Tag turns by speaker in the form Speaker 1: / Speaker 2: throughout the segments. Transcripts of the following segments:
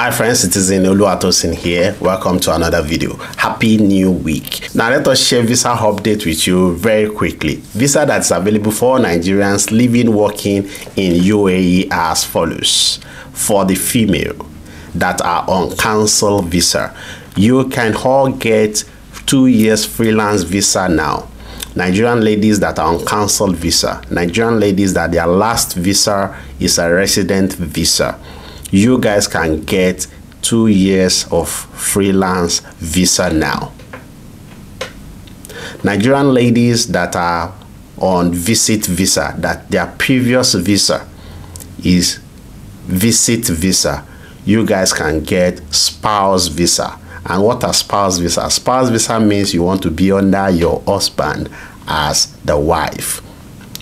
Speaker 1: Hi friends, it is Oluwatosin here. Welcome to another video. Happy new week. Now let us share visa update with you very quickly. Visa that is available for Nigerians living working in UAE as follows. For the female that are on cancel visa, you can all get two years freelance visa now. Nigerian ladies that are on cancel visa, Nigerian ladies that their last visa is a resident visa you guys can get two years of freelance visa now. Nigerian ladies that are on visit visa, that their previous visa is visit visa, you guys can get spouse visa. And what a spouse visa? Spouse visa means you want to be under your husband as the wife,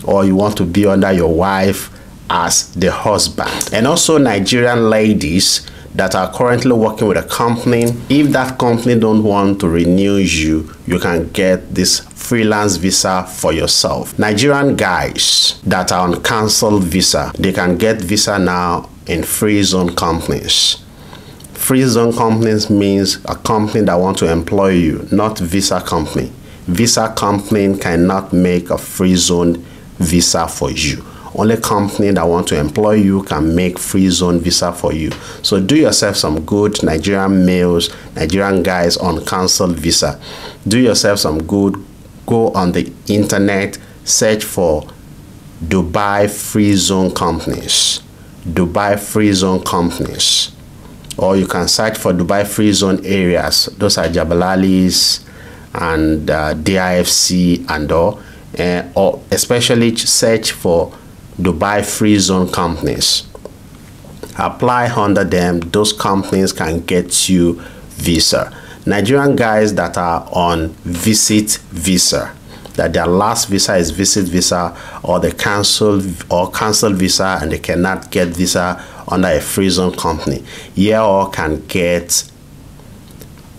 Speaker 1: or you want to be under your wife as the husband. And also Nigerian ladies that are currently working with a company, if that company don't want to renew you, you can get this freelance visa for yourself. Nigerian guys that are on cancelled visa, they can get visa now in free zone companies. Free zone companies means a company that want to employ you, not visa company. Visa company cannot make a free zone visa for you only company that want to employ you can make free zone visa for you. So do yourself some good Nigerian males, Nigerian guys on cancel visa. Do yourself some good. Go on the internet, search for Dubai free zone companies. Dubai free zone companies. Or you can search for Dubai free zone areas. Those are Jebel Ali's and uh, DIFC and all. Uh, or especially search for Dubai free zone companies. Apply under them, those companies can get you visa. Nigerian guys that are on visit visa, that their last visa is visit visa or they cancel or cancel visa and they cannot get visa under a free zone company. Yeah, or can get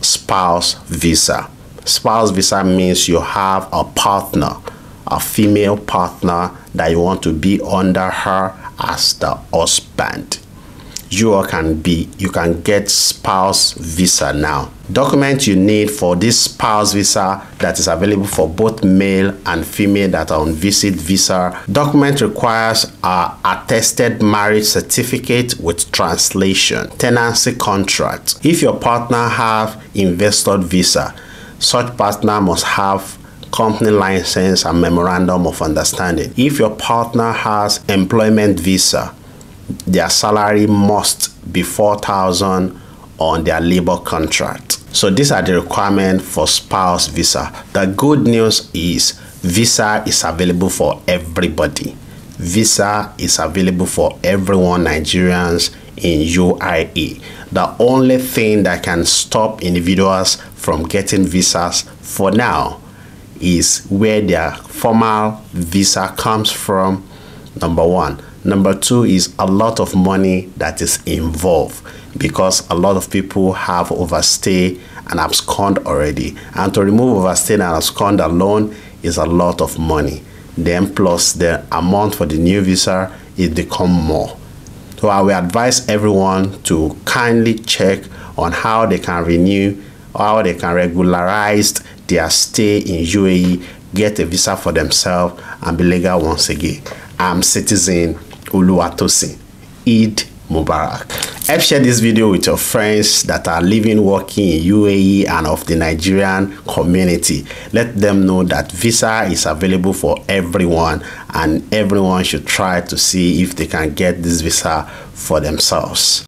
Speaker 1: spouse visa. Spouse visa means you have a partner a female partner that you want to be under her as the husband. You can be you can get spouse visa now. Document you need for this spouse visa that is available for both male and female that are on visit visa. Document requires a attested marriage certificate with translation tenancy contract. If your partner have investor visa such partner must have company license and memorandum of understanding. If your partner has employment visa, their salary must be 4000 on their labor contract. So these are the requirements for spouse visa. The good news is visa is available for everybody. Visa is available for everyone Nigerians in UAE. The only thing that can stop individuals from getting visas for now is where their formal visa comes from number one. Number two is a lot of money that is involved because a lot of people have overstay and abscond already. And to remove overstay and abscond alone is a lot of money. Then plus the amount for the new visa it become more. So i will advise everyone to kindly check on how they can renew how they can regularize their stay in UAE, get a visa for themselves, and be legal once again. I'm citizen Uluwatosin. Eid Mubarak. Help share this video with your friends that are living, working in UAE and of the Nigerian community. Let them know that visa is available for everyone and everyone should try to see if they can get this visa for themselves.